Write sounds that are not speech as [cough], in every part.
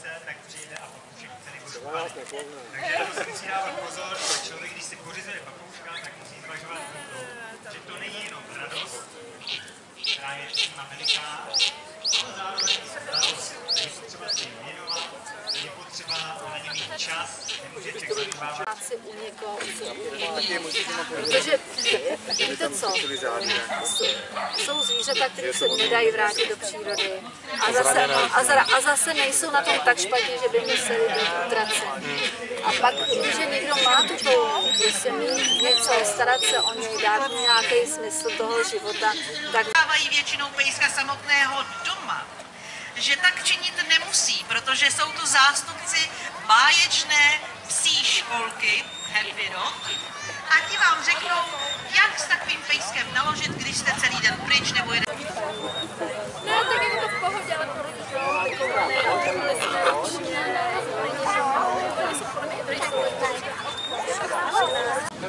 se, tak přijde a papoušek celý ošupaný. Takže na se musí dávat pozor, že člověk, když si pořizuje papouška, tak musí zvažovat že to není jenom radost, která je přímá veliká, ale zároveň radost, je potřeba si věnovat, je potřeba čas, nemůže člověk zanedbávat. práci u někoho, protože víte co, jsou zvířata, které se nedají vrátit do přírody a zase, a, za, a zase nejsou na tom tak špatně, že by museli být utraceni. A pak, když někdo má tu touhu, prostě mít něco, starat se o něj, dát mu nějaký smysl toho života, tak dávají většinou pejska samotného doma, že tak činit nemusí, protože jsou to zástupci báječné psí školky Happy Dog a ti vám řeknou, jak s takovým pejskem naložit, když jste celý den pryč nebo jeden. Ne, tak je to v pohodě, ale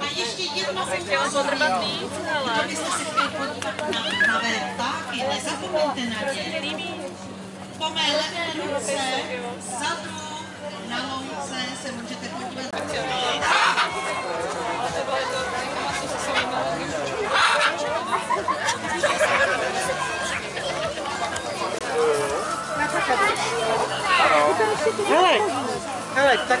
a ještě jedno jsem chtěla potrvat víc, ale... Kdybyste se chtěli podívat na pravé ptáky, nezapomeňte na ně. Po mé levé ruce, vzadu, na louce se můžete podívat. Hele, hele, tak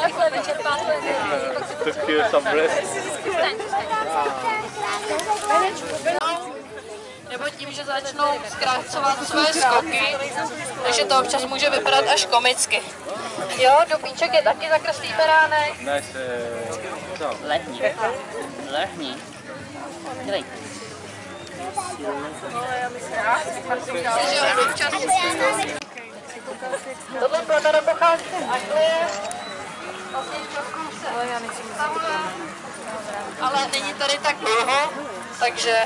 takhle vyčerpá to Tak je tam Nebo tím, že začnou zkracovat své skoky, takže to občas může vypadat až komicky. Jo, Dubíček je taky zakreslý beránek. Ne, se... Lehni. Lehni. Dělej. Tohle plemeno pochází z Anglie. Vlastně trochu se ale není tady tak dlouho, takže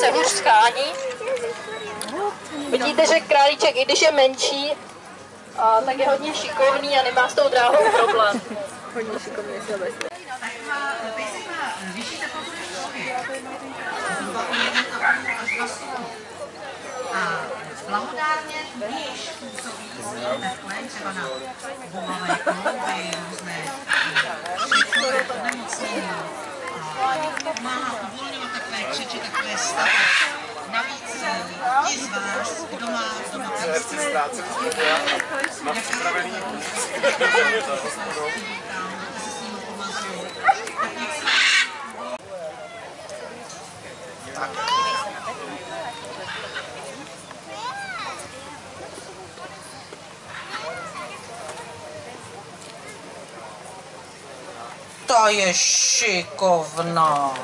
se hůř schání. Vidíte, že králíček, i když je menší, a, tak je hodně šikovný a nemá s tou dráhou problém. Než člověk. A blahodárně níž působí teple, třeba na bolové klouby, různé křečové onemocnění. Pomáhá uvolňovat takové křeče, takové stavy. Navíc eh, ti z vás, kdo má doma pejsky, Na připravený. [laughs] Ta je šikovná.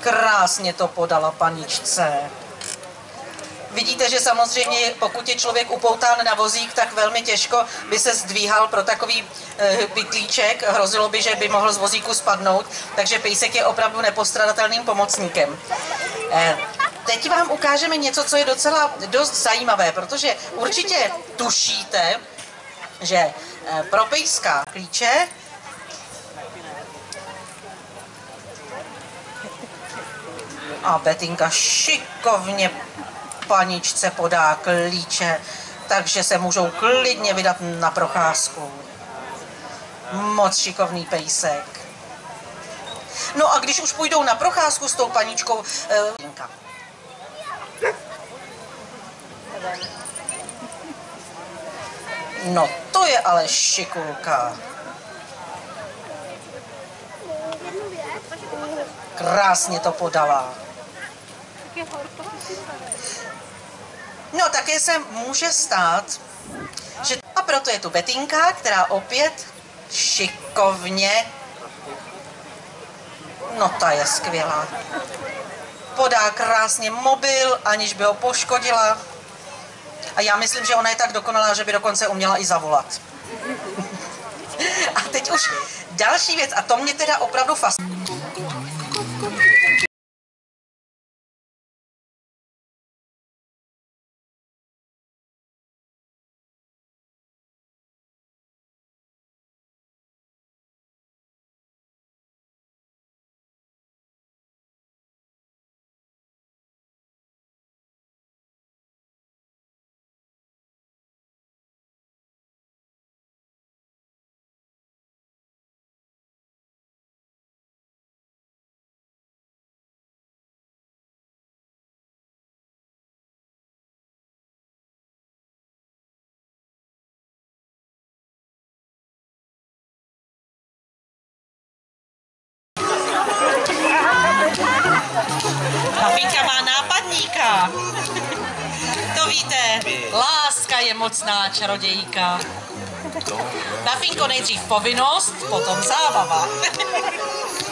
Krásně to podala paničce. Vidíte, že samozřejmě pokud je člověk upoután na vozík, tak velmi těžko by se zdvíhal pro takový e, bytlíček. Hrozilo by, že by mohl z vozíku spadnout, takže pejsek je opravdu nepostradatelným pomocníkem. E, teď vám ukážeme něco, co je docela dost zajímavé, protože určitě tušíte, že e, pro pejska klíče a Betinka šikovně paničce podá klíče, takže se můžou klidně vydat na procházku. Moc šikovný pejsek. No a když už půjdou na procházku s tou paničkou... Eh, Betinka. No to je ale šikulka. Krásně to podala. No také se může stát, že a proto je tu Betinka, která opět šikovně, no ta je skvělá. Podá krásně mobil, aniž by ho poškodila. A já myslím, že ona je tak dokonalá, že by dokonce uměla i zavolat. [laughs] A teď už další věc, a to mě teda opravdu fascinuje. Víte, láska je mocná čarodějka. Mafinko nejdřív povinnost, potom zábava. [laughs]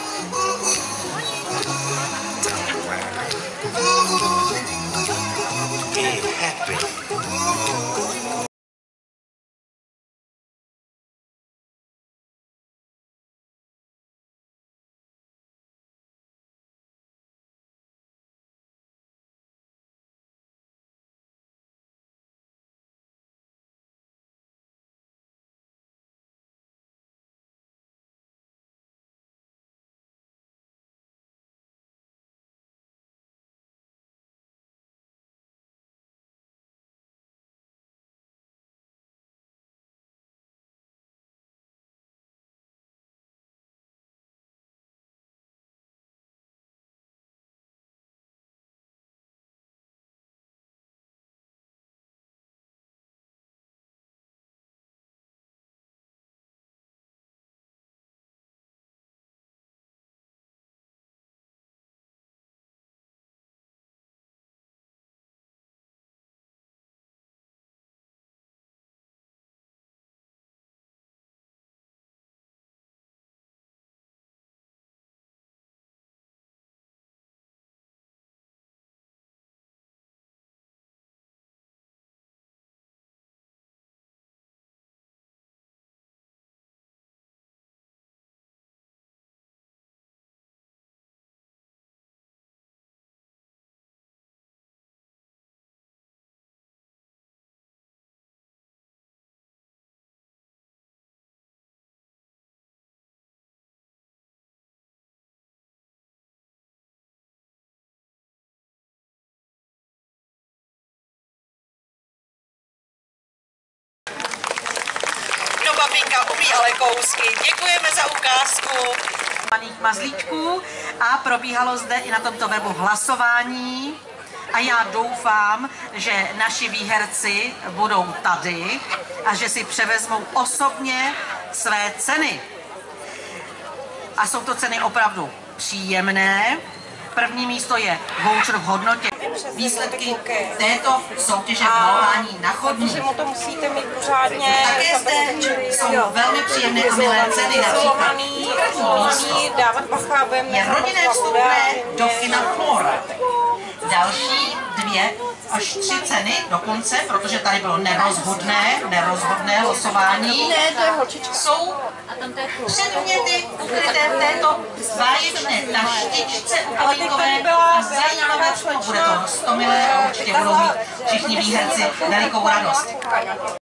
babinka umí ale kousky. Děkujeme za ukázku malých mazlíčků a probíhalo zde i na tomto webu hlasování. A já doufám, že naši výherci budou tady a že si převezmou osobně své ceny. A jsou to ceny opravdu příjemné. První místo je voucher v hodnotě. Výsledky této soutěže malování na chodník. Takže mu to musíte mít pořádně Také zde jsou velmi příjemné a milé ceny, například umí dávat bacha, budeme je rodinné vstupné do Flora. Další dvě až tři ceny dokonce, protože tady bylo nerozhodné, nerozhodné losování. Ne, to je holčička. Jsou předměty ukryté v této báječné taštičce upovídkové a zajímavé bude to 100 milé a určitě budou mít všichni výherci velikou radost.